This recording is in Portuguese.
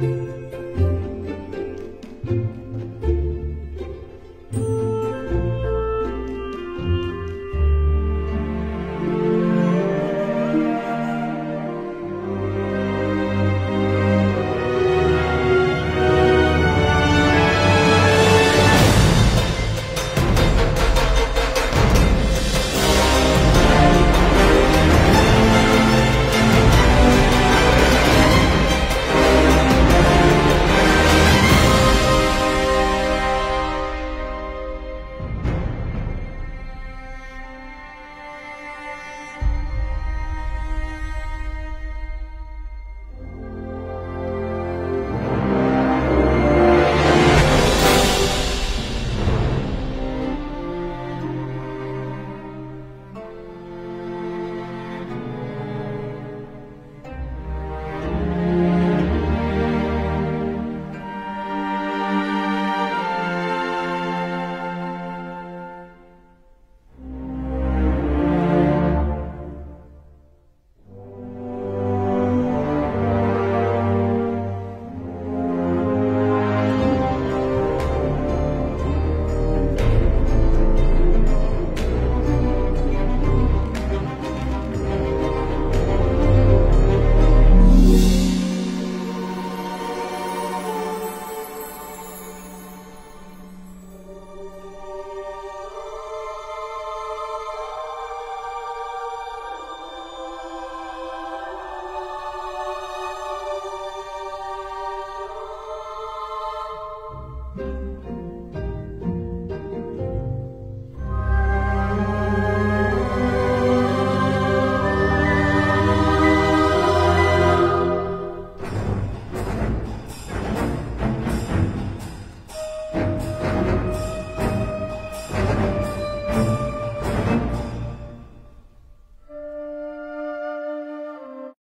Música